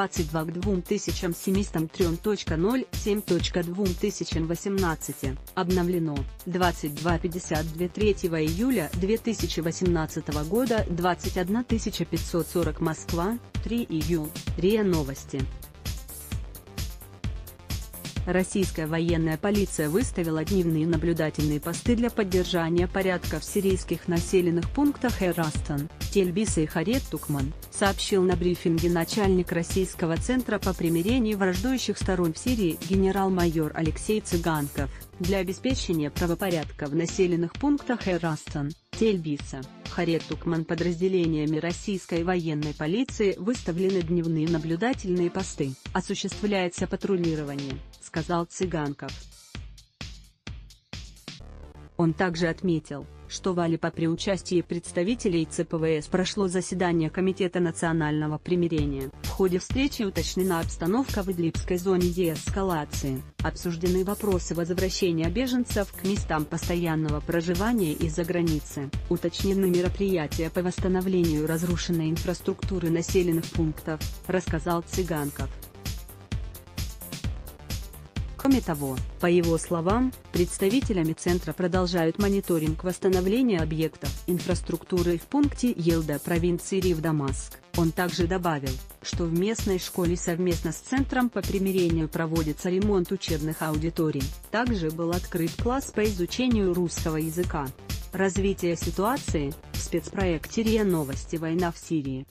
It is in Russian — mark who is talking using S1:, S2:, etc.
S1: 22 к 2703.0.7.2018 обновлено. 22.52 3 июля 2018 года 21540 Москва 3 июль РИА Новости Российская военная полиция выставила дневные наблюдательные посты для поддержания порядка в сирийских населенных пунктах Эрастан, Тельбиса и Харет Тукман, сообщил на брифинге начальник Российского центра по примирению враждующих сторон в Сирии генерал-майор Алексей Цыганков. Для обеспечения правопорядка в населенных пунктах Эрастан, Тельбиса, Харет Тукман подразделениями российской военной полиции выставлены дневные наблюдательные посты, осуществляется патрулирование, сказал Цыганков. Он также отметил, что в Алипо при участии представителей ЦПВС прошло заседание Комитета национального примирения. В ходе встречи уточнена обстановка в Идлибской зоне деэскалации, обсуждены вопросы возвращения беженцев к местам постоянного проживания из-за границы, уточнены мероприятия по восстановлению разрушенной инфраструктуры населенных пунктов, рассказал Цыганков. Кроме того, по его словам, представителями центра продолжают мониторинг восстановления объектов инфраструктуры в пункте Елда провинции Рив Дамаск. Он также добавил, что в местной школе совместно с Центром по примирению проводится ремонт учебных аудиторий. Также был открыт класс по изучению русского языка. Развитие ситуации в спецпроекте РИА Новости «Война в Сирии».